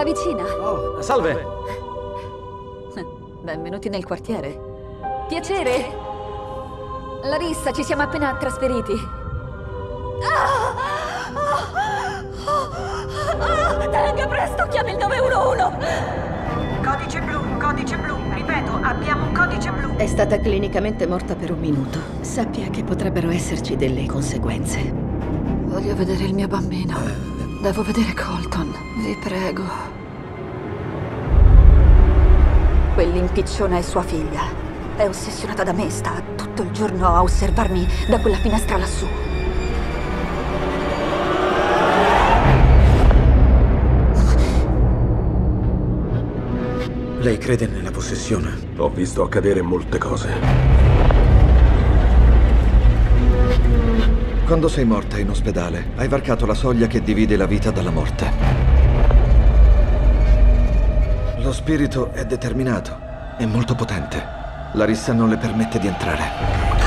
La vicina. Oh, salve! Benvenuti nel quartiere. Piacere! Larissa, ci siamo appena trasferiti. Tenga presto, chiami il 911! Codice blu, codice blu. Ripeto, abbiamo un codice blu. È stata clinicamente morta per un minuto. Sappia che potrebbero esserci delle conseguenze. Voglio vedere il mio bambino. Devo vedere Colton. Vi prego. Quell'impicciona è sua figlia. È ossessionata da me, sta tutto il giorno a osservarmi da quella finestra lassù. Lei crede nella possessione? Ho visto accadere molte cose. Quando sei morta in ospedale, hai varcato la soglia che divide la vita dalla morte. Spirito è determinato e molto potente. Larissa non le permette di entrare.